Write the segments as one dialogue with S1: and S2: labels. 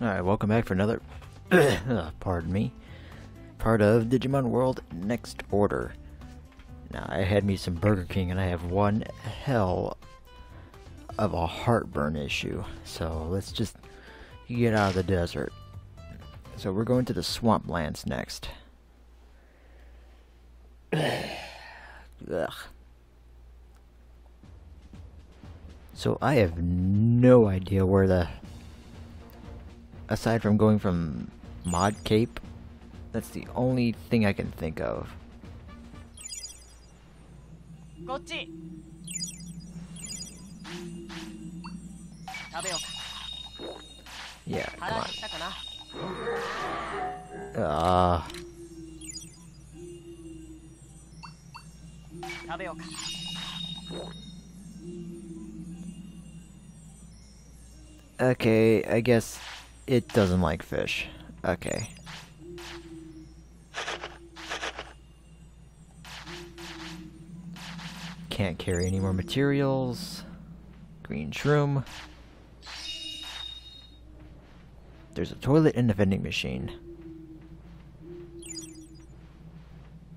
S1: Alright, welcome back for another, uh, pardon me, part of Digimon World Next Order. Now, I had me some Burger King and I have one hell of a heartburn issue. So let's just get out of the desert. So we're going to the swamplands next. Ugh. So I have no idea where the aside from going from mod cape, that's the only thing I can think of. Yeah, come on. Ah.
S2: Uh.
S1: Okay, I guess it doesn't like fish. Okay. Can't carry any more materials. Green shroom. There's a toilet and a vending machine.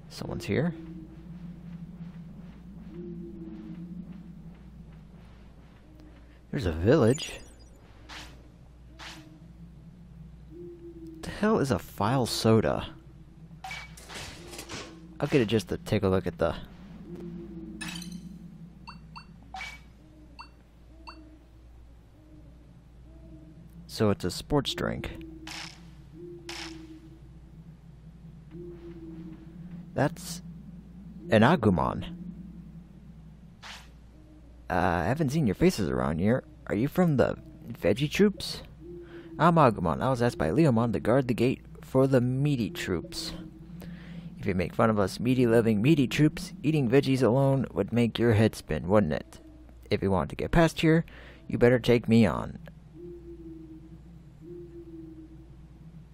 S1: Someone's here. There's a village. the hell is a file soda? I'll get it just to take a look at the. So it's a sports drink. That's an Agumon. Uh, I haven't seen your faces around here. Are you from the Veggie Troops? I'm Agumon. I was asked by Leomon to guard the gate for the meaty troops. If you make fun of us meaty loving meaty troops, eating veggies alone would make your head spin, wouldn't it? If you want to get past here, you better take me on.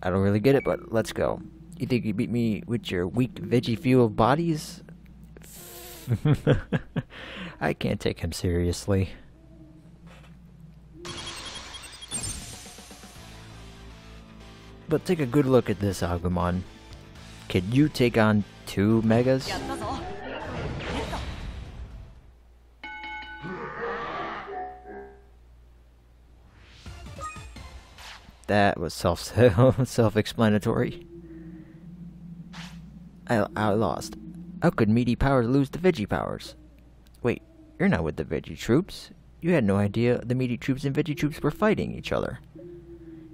S1: I don't really get it, but let's go. You think you beat me with your weak veggie fueled bodies? I can't take him seriously. But take a good look at this, Agumon. Can you take on two megas? That was self self-explanatory. I, I lost. How could meaty powers lose to veggie powers? Wait, you're not with the veggie troops. You had no idea the meaty troops and veggie troops were fighting each other.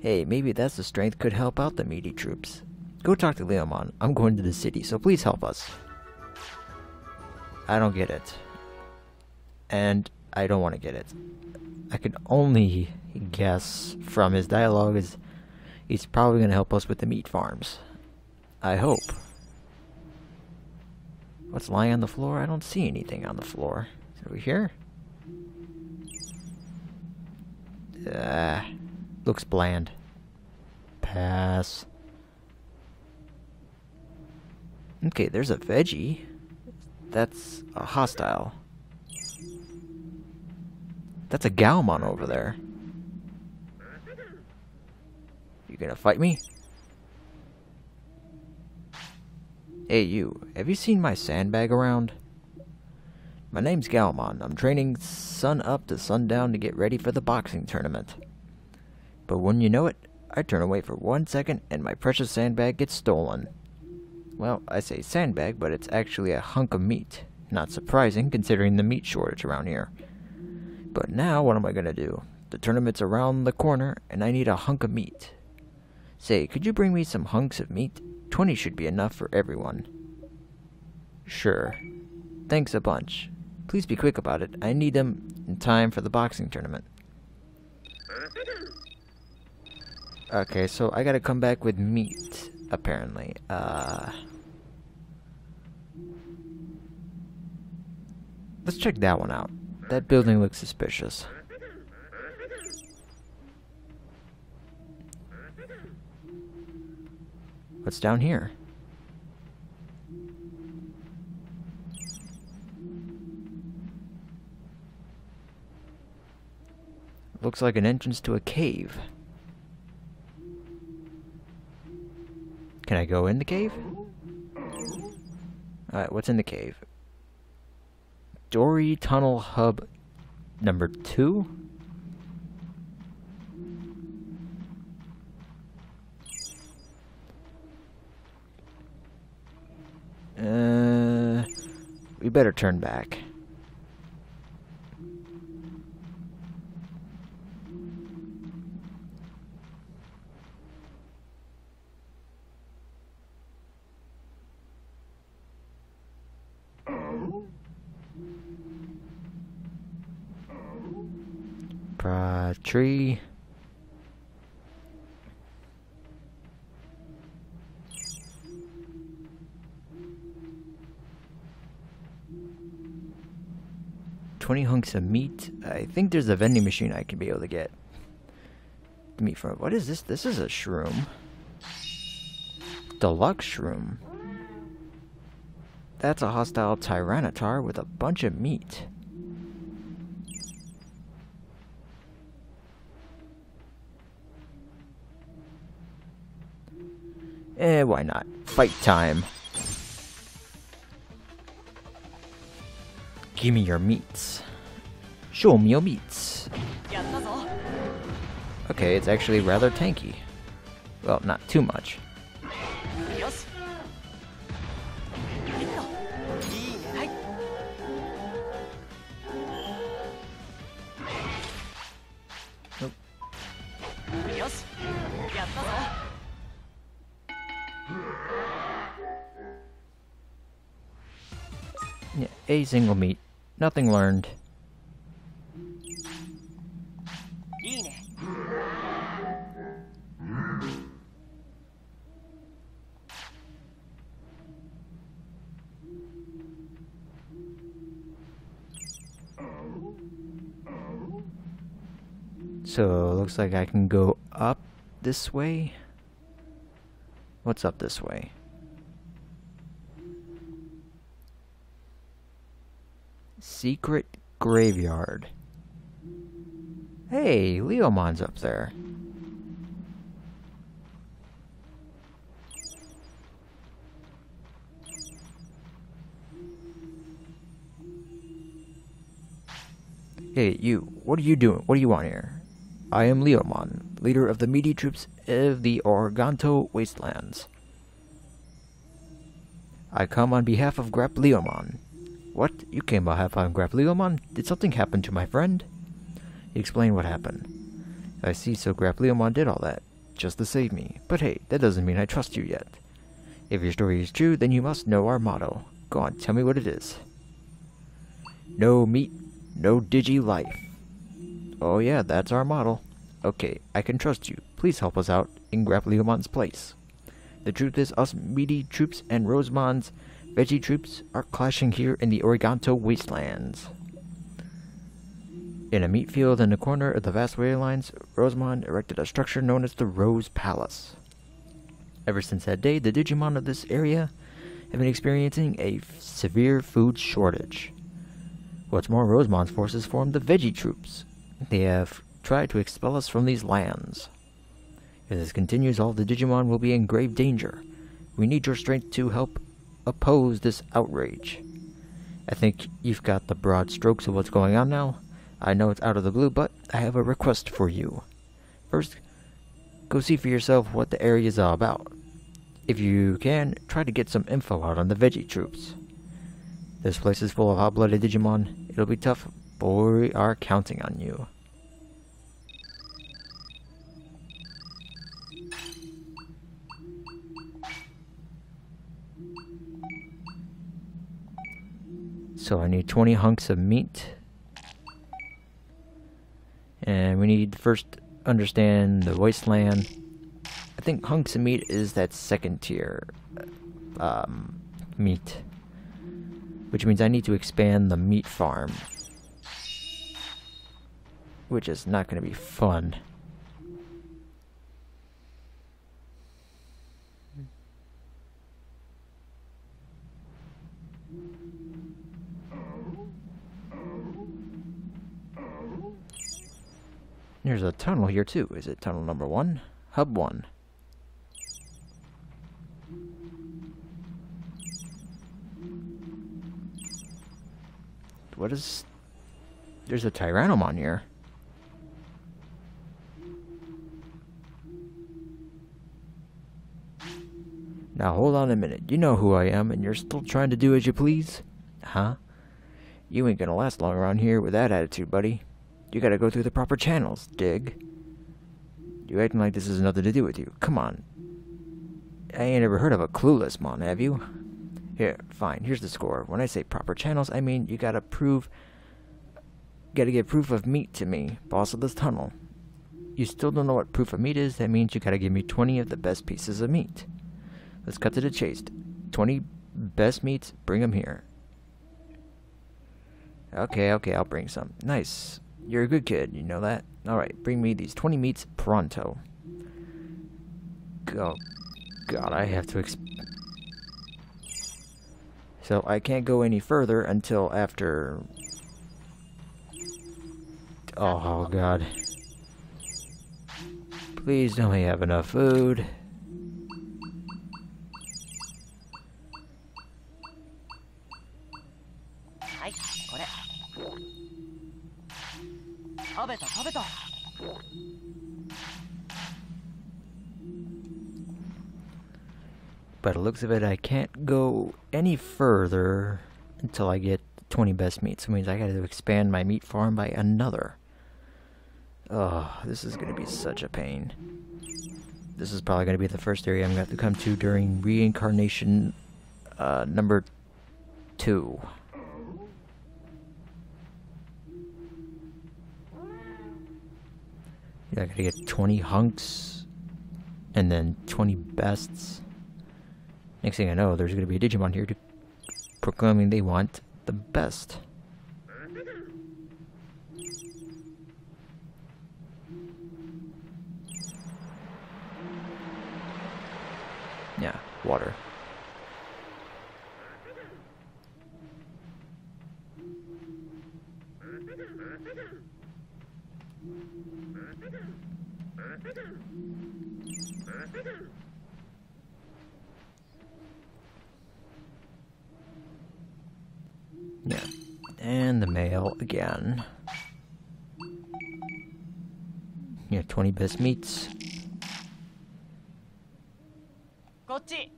S1: Hey, maybe that's the strength could help out the meaty troops. Go talk to Leomon. I'm going to the city, so please help us. I don't get it. And I don't want to get it. I can only guess from his dialogue is he's probably going to help us with the meat farms. I hope. What's lying on the floor? I don't see anything on the floor. Is it over here? Ah, looks bland. Pass. Okay, there's a veggie. That's a hostile. That's a Gaomon over there. You gonna fight me? Hey you, have you seen my sandbag around? My name's Gaomon. I'm training sun up to sundown to get ready for the boxing tournament. But when you know it, I turn away for one second and my precious sandbag gets stolen. Well, I say sandbag, but it's actually a hunk of meat. Not surprising considering the meat shortage around here. But now, what am I gonna do? The tournament's around the corner, and I need a hunk of meat. Say, could you bring me some hunks of meat? Twenty should be enough for everyone. Sure. Thanks a bunch. Please be quick about it. I need them in time for the boxing tournament. Okay, so I gotta come back with meat, apparently. Uh... Let's check that one out. That building looks suspicious. What's down here? Looks like an entrance to a cave. Can I go in the cave? Alright, what's in the cave? Dory Tunnel Hub number two? Uh, we better turn back. Uh, tree. Twenty hunks of meat. I think there's a vending machine I can be able to get meat from. What is this? This is a shroom. Deluxe shroom. That's a hostile Tyranitar with a bunch of meat. Eh, why not? Fight time. Give me your meats. Show me your meats. Okay, it's actually rather tanky. Well, not too much. Single meat. Nothing learned. So, looks like I can go up this way. What's up this way? Secret graveyard. Hey, Leomon's up there. Hey, you, what are you doing? What do you want here? I am Leomon, leader of the meaty troops of the Organto Wastelands. I come on behalf of GrapLeomon. What? You came by behalf of GrapLeomon? Did something happen to my friend? He explained what happened. I see, so GrapLeomon did all that, just to save me. But hey, that doesn't mean I trust you yet. If your story is true, then you must know our motto. Go on, tell me what it is. No meat, no digi life. Oh yeah, that's our model. Okay, I can trust you. Please help us out in GrapLeomon's place. The truth is, us meaty troops and Rosemon's veggie troops are clashing here in the Origanto wastelands. In a meat field in the corner of the vast lines, Rosemon erected a structure known as the Rose Palace. Ever since that day, the Digimon of this area have been experiencing a severe food shortage. What's more, Rosemon's forces formed the Veggie Troops. They have tried to expel us from these lands. If this continues, all the Digimon will be in grave danger. We need your strength to help oppose this outrage. I think you've got the broad strokes of what's going on now. I know it's out of the blue, but I have a request for you. First, go see for yourself what the area is all about. If you can, try to get some info out on the Veggie troops. This place is full of hot-blooded Digimon. It'll be tough, but we are counting on you. So I need 20 hunks of meat. And we need first understand the wasteland. I think hunks of meat is that second tier um, meat. Which means I need to expand the meat farm. Which is not going to be fun. There's a tunnel here too. Is it tunnel number one? Hub one. What is... There's a Tyrannomon here. Now hold on a minute. You know who I am, and you're still trying to do as you please? Huh? You ain't gonna last long around here with that attitude, buddy. You gotta go through the proper channels, dig? You acting like this has nothing to do with you. Come on. I ain't ever heard of a clueless mon, have you? Here, fine, here's the score. When I say proper channels, I mean you gotta prove... Gotta get proof of meat to me, boss of this tunnel. You still don't know what proof of meat is? That means you gotta give me 20 of the best pieces of meat. Let's cut to the chase. 20 best meats, bring them here. Okay, okay, I'll bring some. Nice. You're a good kid, you know that? Alright, bring me these 20 meats pronto. Oh, God, I have to exp... So I can't go any further until after... Oh, God. Please me I have enough food.
S2: 食べた食べた
S1: By the looks of it, I can't go any further until I get 20 best meats. Which means I gotta expand my meat farm by another. Oh, this is gonna be such a pain. This is probably gonna be the first area I'm gonna have to come to during reincarnation uh, number two. I gotta get 20 hunks and then 20 bests. Next thing I know, there's gonna be a Digimon here to proclaiming they want the best. Yeah, water. Yeah. And the mail again. Yeah, 20 best meats.
S2: Gotchi.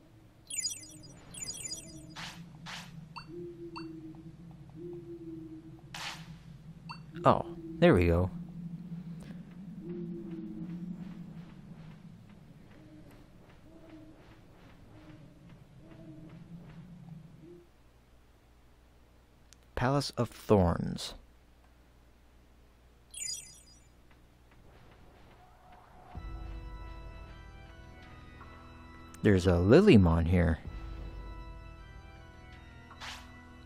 S1: Oh, there we go. Palace of Thorns. There's a Lilymon here.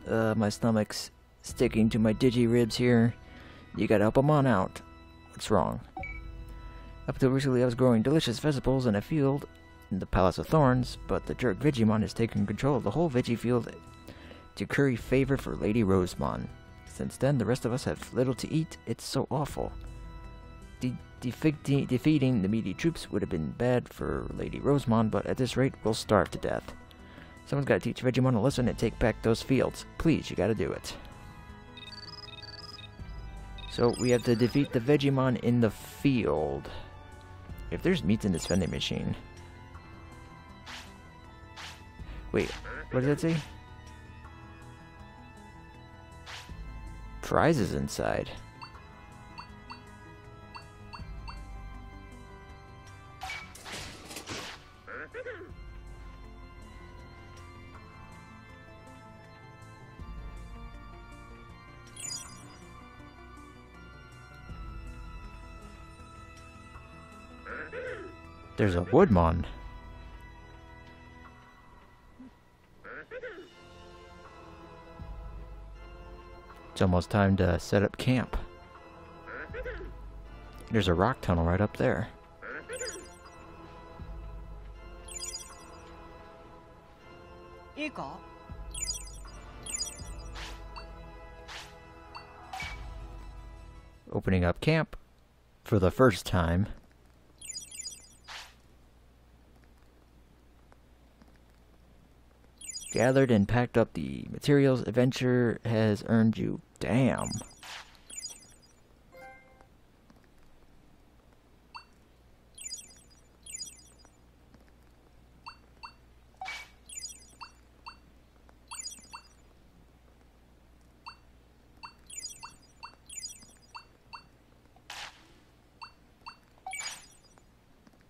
S1: Uh, my stomach's sticking to my digi ribs here. You gotta help 'em on out. What's wrong? Up until recently, I was growing delicious vegetables in a field in the Palace of Thorns, but the jerk Vegiemon has taken control of the whole Vigi field to curry favor for Lady Rosemon. Since then, the rest of us have little to eat. It's so awful. De- defeating, defeating the meaty troops would have been bad for Lady Rosemon, but at this rate, we'll starve to death. Someone's got to teach Vegiemon a lesson and take back those fields. Please, you gotta do it. So we have to defeat the Vegiemon in the field. If there's meat in this vending machine. Wait, what does that say? Prizes inside. There's a Woodmon. It's almost time to set up camp. There's a rock tunnel right up there.
S2: Eagle.
S1: Opening up camp for the first time. Gathered and packed up the materials. Adventure has earned you. Damn.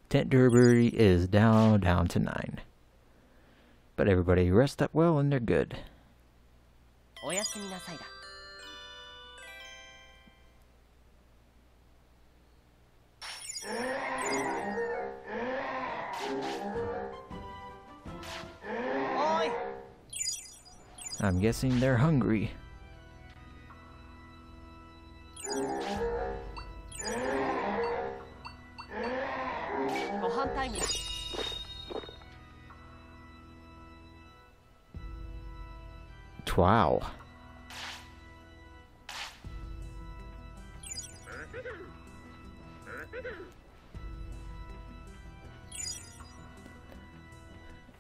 S1: Tent durability is down, down to 9. But everybody rest up well and they're good. I'm guessing they're hungry. Wow.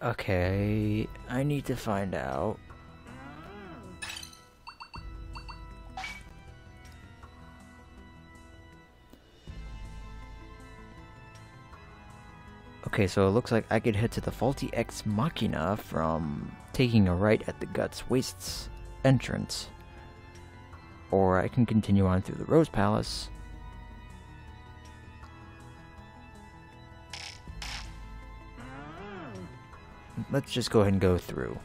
S1: Okay, I need to find out. Okay, so it looks like I could head to the Faulty Ex Machina from taking a right at the Guts Wastes entrance. Or I can continue on through the Rose Palace. Let's just go ahead and go through.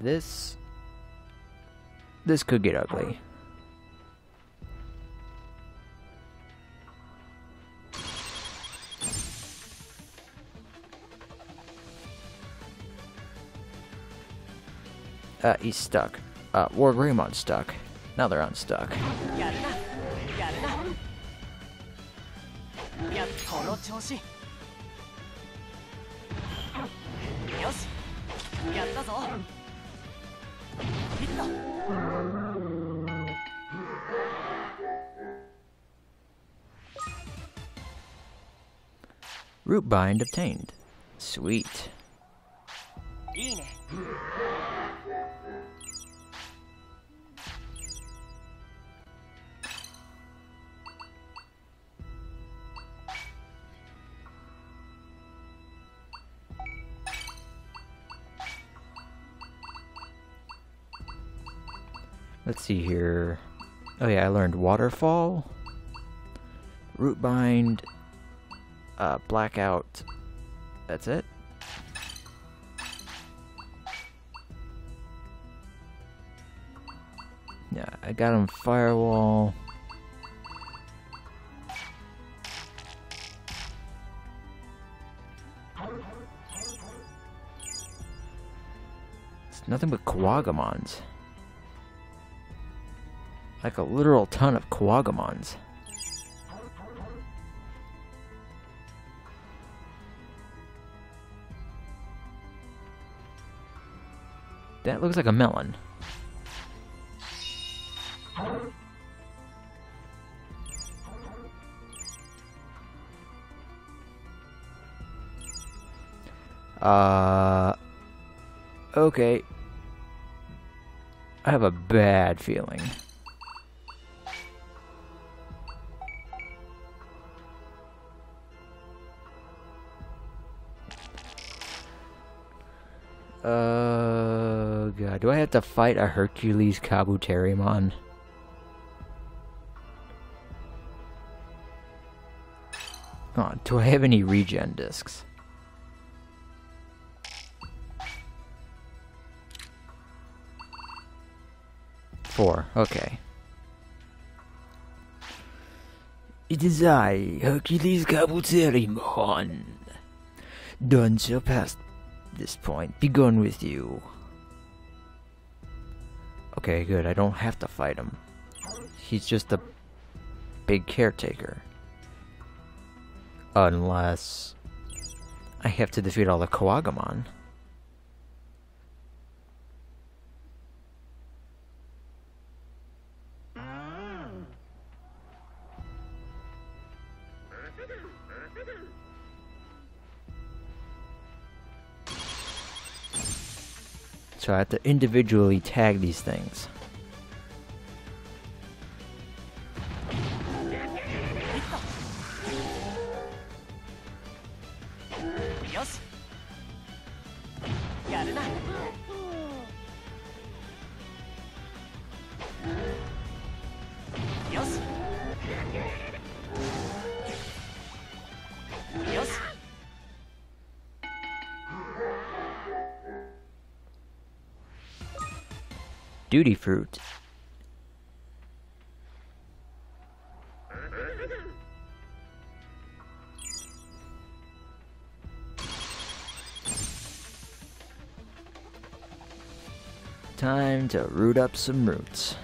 S1: This this could get ugly. Uh, he's stuck. Uh, War Greymon's stuck. Now they're unstuck. Root bind obtained. Sweet. Let's see here. Oh yeah, I learned waterfall, root bind, uh, blackout. That's it. Yeah, I got him firewall. It's nothing but Kuwagamons. Like a literal ton of Kuwagamons. That looks like a melon. Uh. Okay. I have a bad feeling. Do I have to fight a Hercules Kabuterimon? Oh, do I have any regen discs? Four, okay. It is I, Hercules Kabuterimon. Done surpassed this point. Be gone with you. Okay, good. I don't have to fight him. He's just a big caretaker. Unless I have to defeat all the Kuwagamon. So I have to individually tag these things. Fruit. Time to root up some roots.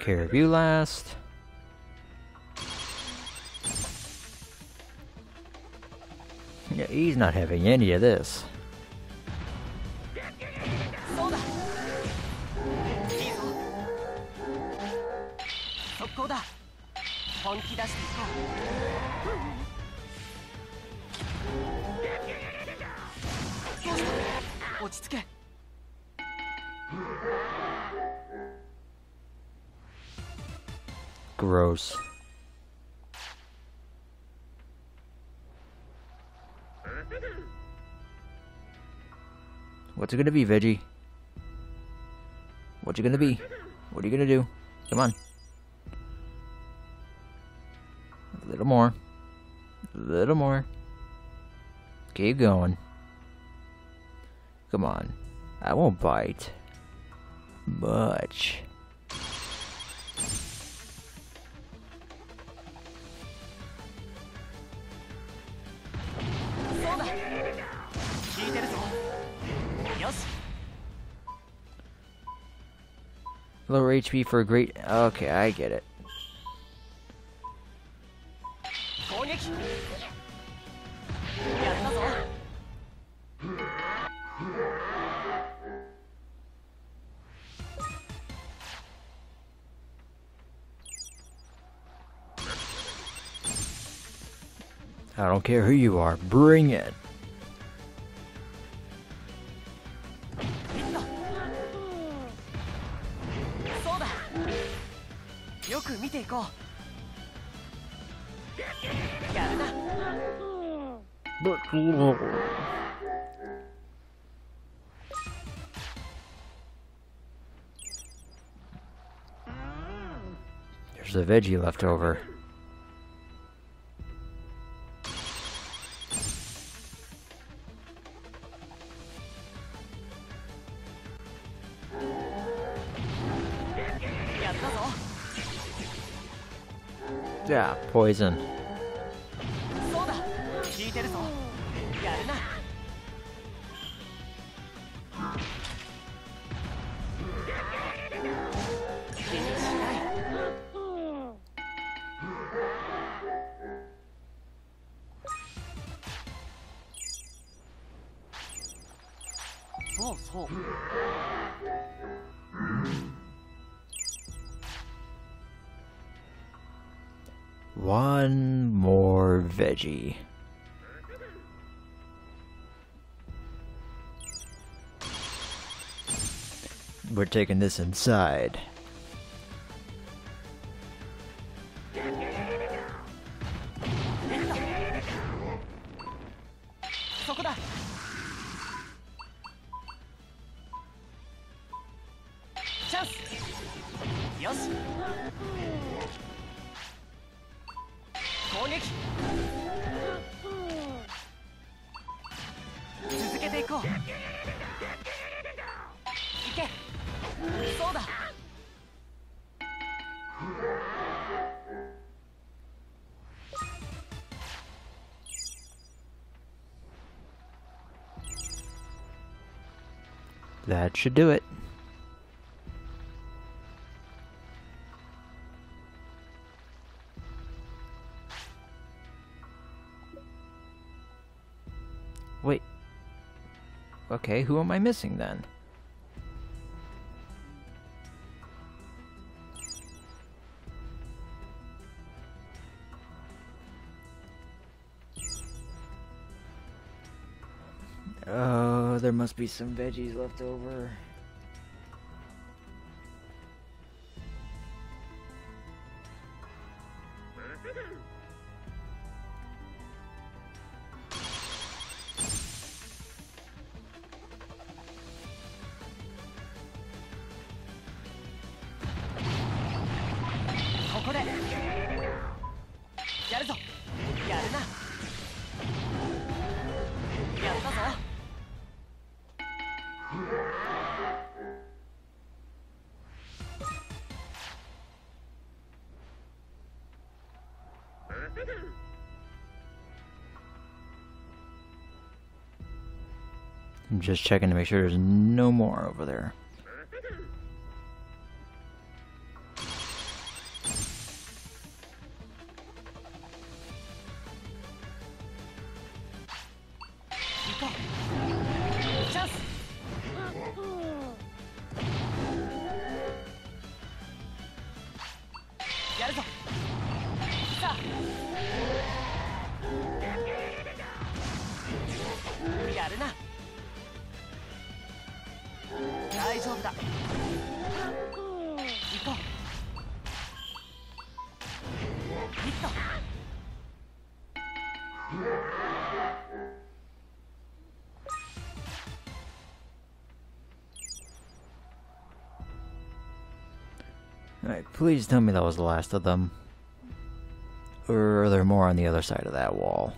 S1: Take care of you last. Yeah, he's not having any of this. Gross. What's it gonna be, Veggie? What you gonna be? What are you gonna do? Come on. A little more. A little more. Keep going. Come on. I won't bite. Much. Lower HP for a great... Okay, I get it. I don't care who you are, bring it. veggie left over. Yeah, poison.
S2: asshole.
S1: One more veggie. We're taking this inside. That should do it. Wait. Okay, who am I missing then? There must be some veggies left over. I'm just checking to make sure there's no more over there. Alright, please tell me that was the last of them. Or are there more on the other side of that wall?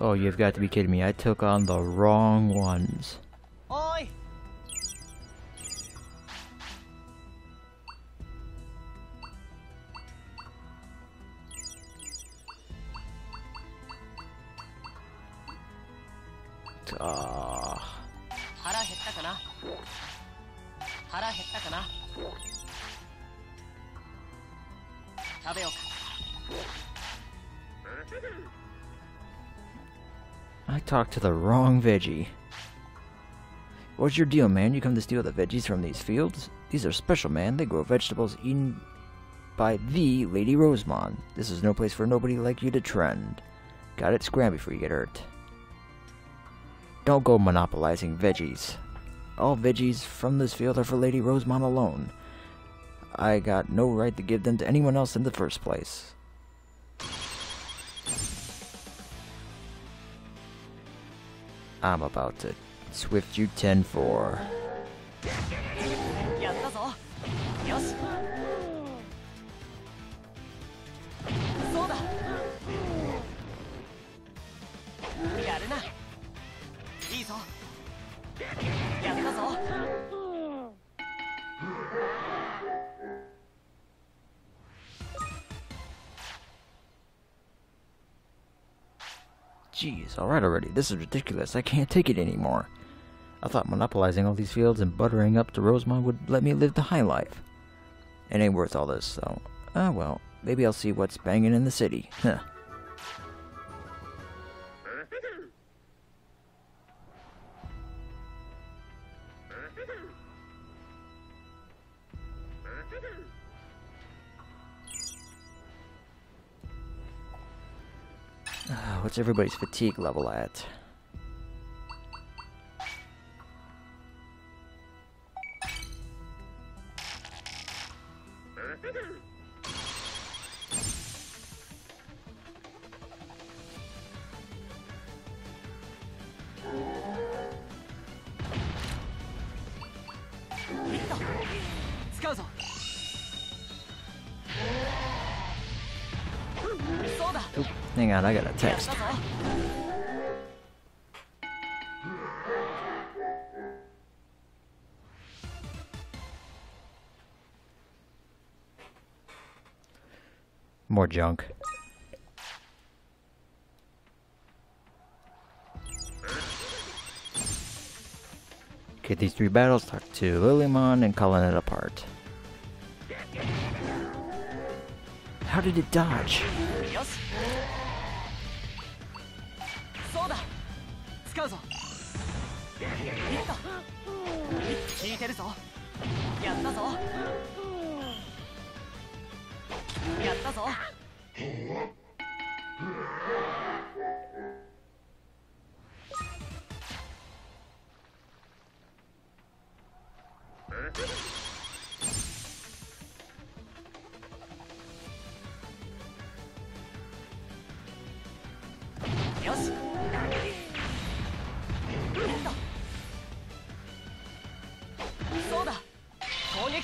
S1: Oh, you've got to be kidding me. I took on the wrong ones. I talked to the wrong veggie. What's your deal, man? You come to steal the veggies from these fields? These are special, man. They grow vegetables eaten by the Lady Rosemon. This is no place for nobody like you to trend. Got it? Scram before you get hurt. Don't go monopolizing veggies. All veggies from this field are for Lady Rosemon alone. I got no right to give them to anyone else in the first place. I'm about to swift you 10 Jeez, alright already. This is ridiculous. I can't take it anymore. I thought monopolizing all these fields and buttering up to Rosemon would let me live the high life. It ain't worth all this, though. Ah, well, maybe I'll see what's banging in the city. Huh. What's everybody's fatigue level at? Text. More junk. Get these three battles, talk to Lilymon, and calling it apart. How did it dodge?
S2: うぞ。いった聞いてるぞ。やったぞ。やったぞ。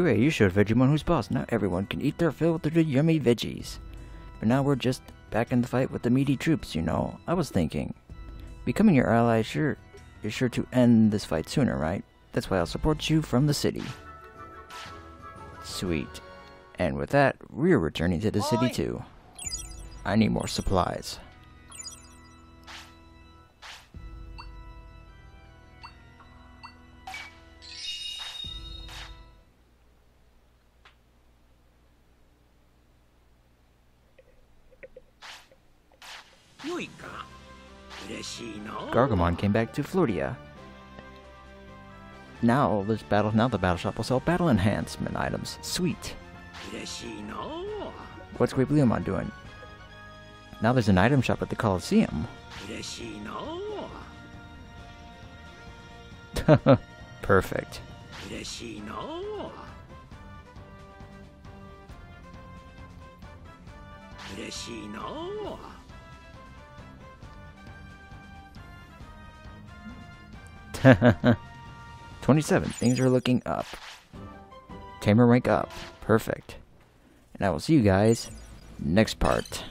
S1: Hooray, you showed Vegiemon who's boss. Now everyone can eat their fill with the yummy veggies. But now we're just back in the fight with the meaty troops, you know. I was thinking, becoming your ally sure is sure to end this fight sooner, right? That's why I'll support you from the city. Sweet. And with that, we're returning to the city too. I need more supplies. Gargamon came back to Floatia. Now this battle now the battle shop will sell battle enhancement items. Sweet. What's GrapLeomon doing? Now there's an item shop at the Coliseum. Perfect. 27. Things are looking up. Tamer rank up. Perfect. And I will see you guys next part.